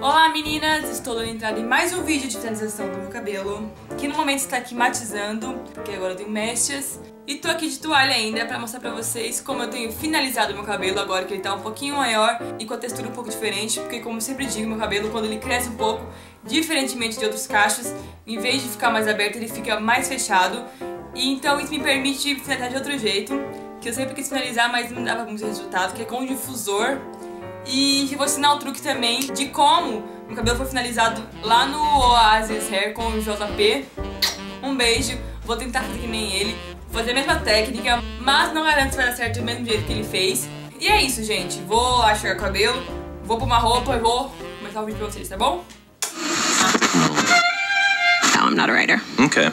Olá meninas, estou dando entrada em mais um vídeo de finalização do meu cabelo Que no momento está aqui matizando, porque agora eu tenho mechas. E tô aqui de toalha ainda pra mostrar pra vocês como eu tenho finalizado meu cabelo Agora que ele tá um pouquinho maior e com a textura um pouco diferente Porque como sempre digo, meu cabelo quando ele cresce um pouco Diferentemente de outros cachos, em vez de ficar mais aberto ele fica mais fechado. E então isso me permite finalizar de outro jeito Que eu sempre quis finalizar, mas não dava muito resultado Que é com um difusor e vou ensinar o truque também de como o cabelo foi finalizado lá no Oasis Hair com o JP. Um beijo, vou tentar fazer que nem ele, vou fazer a mesma técnica, mas não garanto se vai dar certo do mesmo jeito que ele fez. E é isso, gente. Vou achar o cabelo, vou pôr uma roupa e vou começar o vídeo pra vocês, tá bom? No, I'm not a writer. Okay.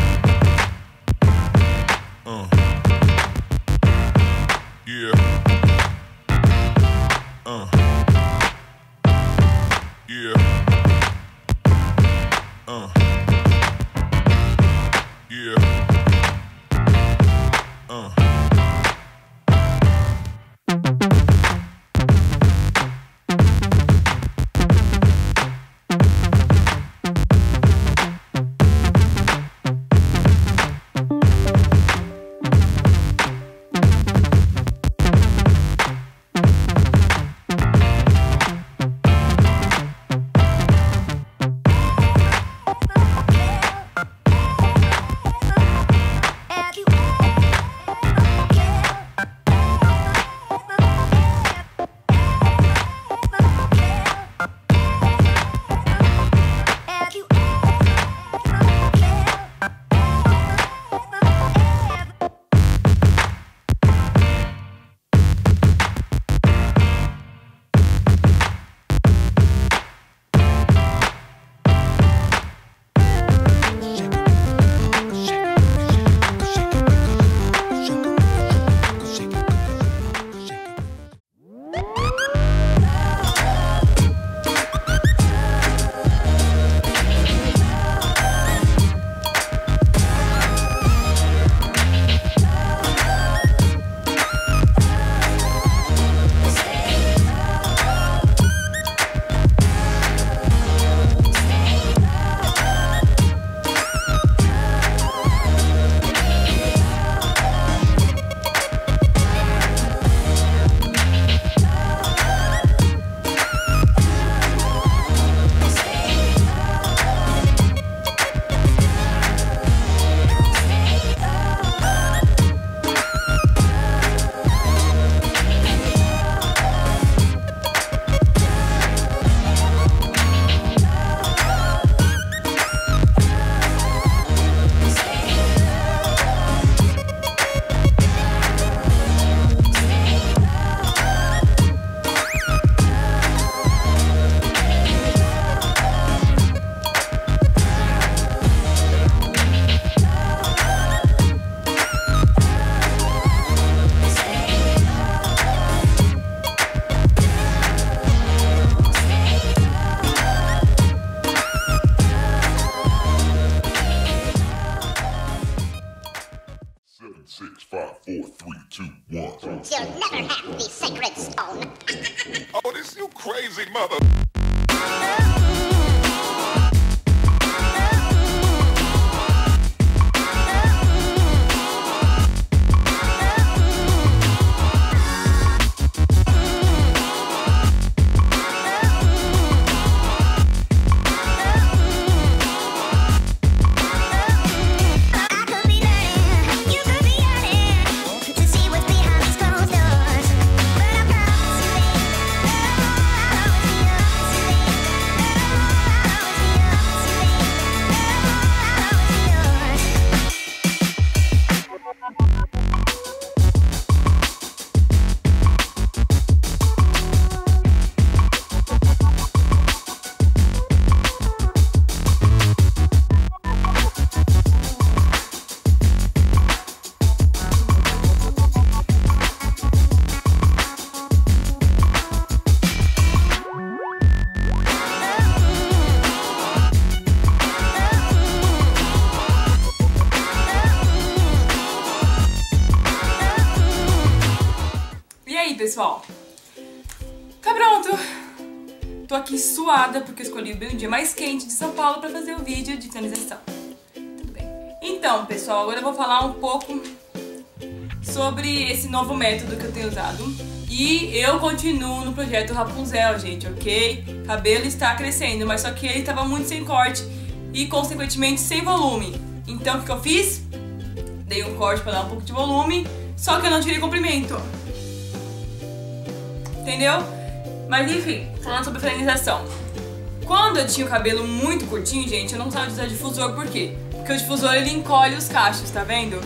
Will never have the sacred stone. Oh, this you crazy mother. Pessoal? Tá pronto! Tô aqui suada porque escolhi o dia mais quente de São Paulo pra fazer o vídeo de finalização. Tudo bem. Então, pessoal, agora eu vou falar um pouco sobre esse novo método que eu tenho usado. E eu continuo no projeto Rapunzel, gente, ok? Cabelo está crescendo, mas só que ele estava muito sem corte e, consequentemente, sem volume. Então, o que eu fiz? Dei um corte para dar um pouco de volume, só que eu não tirei comprimento. Entendeu? Mas enfim, falando sobre finalização. Quando eu tinha o cabelo muito curtinho, gente, eu não precisava de usar difusor, por quê? Porque o difusor ele encolhe os cachos, tá vendo?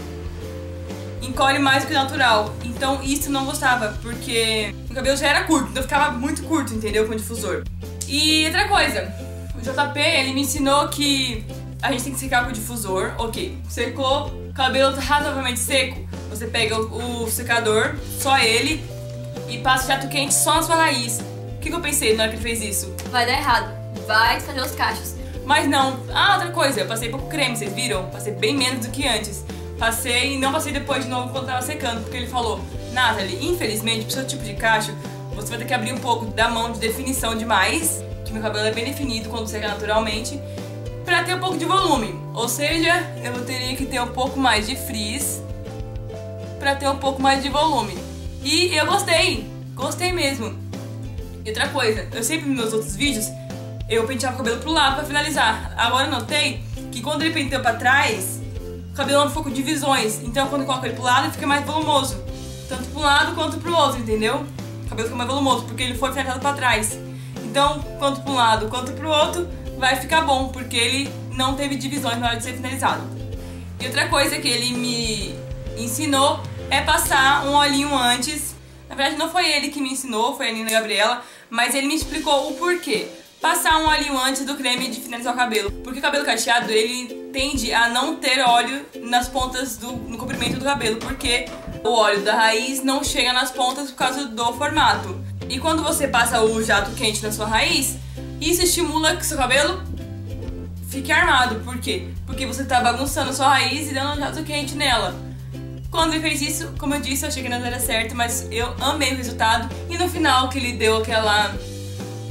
Encolhe mais que o natural. Então isso eu não gostava, porque o cabelo já era curto, então ficava muito curto, entendeu? Com o difusor. E outra coisa, o JP ele me ensinou que a gente tem que secar com o difusor. Ok, secou, cabelo razoavelmente seco, você pega o secador, só ele, e passa jato quente só na sua raiz. O que, que eu pensei na hora que ele fez isso? Vai dar errado. Vai fazer os cachos. Mas não. Ah, outra coisa, eu passei pouco creme, vocês viram? Passei bem menos do que antes. Passei e não passei depois de novo quando tava secando, porque ele falou, Nathalie, infelizmente, pro seu tipo de cacho, você vai ter que abrir um pouco da mão de definição demais, que meu cabelo é bem definido quando seca naturalmente, pra ter um pouco de volume. Ou seja, eu teria que ter um pouco mais de frizz pra ter um pouco mais de volume. E eu gostei, gostei mesmo. E outra coisa, eu sempre nos meus outros vídeos, eu penteava o cabelo pro lado pra finalizar. Agora eu notei que quando ele penteou pra trás, o cabelo não ficou com divisões. Então quando eu coloco ele pro lado, ele fica mais volumoso. Tanto pro lado quanto pro outro, entendeu? O cabelo fica mais volumoso, porque ele foi finalizado pra trás. Então, quanto pra um lado quanto pro outro, vai ficar bom, porque ele não teve divisões na hora de ser finalizado. E outra coisa que ele me ensinou é passar um olhinho antes. Na verdade, não foi ele que me ensinou, foi a Nina Gabriela, mas ele me explicou o porquê. Passar um olhinho antes do creme de finalizar o cabelo. Porque o cabelo cacheado, ele tende a não ter óleo nas pontas do no comprimento do cabelo, porque o óleo da raiz não chega nas pontas por causa do formato. E quando você passa o jato quente na sua raiz, isso estimula que seu cabelo fique armado. Por quê? Porque você tá bagunçando a sua raiz e dando um jato quente nela. Quando ele fez isso, como eu disse, eu achei que não era certo, mas eu amei o resultado. E no final, que ele deu aquela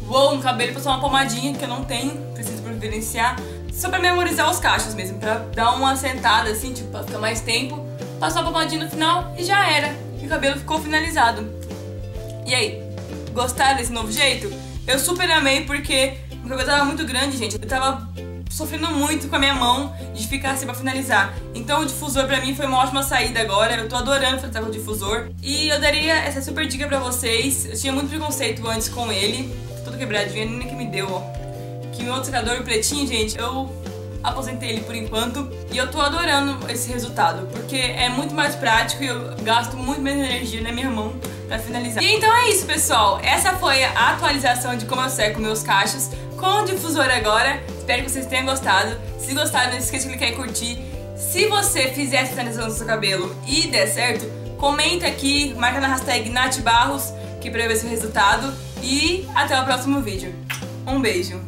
vou no cabelo passar uma pomadinha que eu não tenho, preciso providenciar, só pra memorizar os cachos mesmo, pra dar uma sentada assim, tipo, pra ficar mais tempo. Passar uma pomadinha no final e já era. E o cabelo ficou finalizado. E aí, gostaram desse novo jeito? Eu super amei porque meu cabelo tava muito grande, gente. Eu tava sofrendo muito com a minha mão de ficar assim pra finalizar. Então o difusor pra mim foi uma ótima saída agora. Eu tô adorando finalizar com o difusor. E eu daria essa super dica pra vocês. Eu tinha muito preconceito antes com ele. Todo quebradinho, a Nina que me deu, ó. Que meu outro secador, pretinho, gente, eu aposentei ele por enquanto. E eu tô adorando esse resultado. Porque é muito mais prático e eu gasto muito menos energia na minha mão pra finalizar. E então é isso, pessoal. Essa foi a atualização de como eu seco meus cachos com o difusor agora. Espero que vocês tenham gostado. Se gostaram, não esqueça de clicar em curtir. Se você fizer essa finalização do seu cabelo e der certo, comenta aqui, marca na hashtag NatBarros, que pra eu ver seu resultado. E até o próximo vídeo. Um beijo!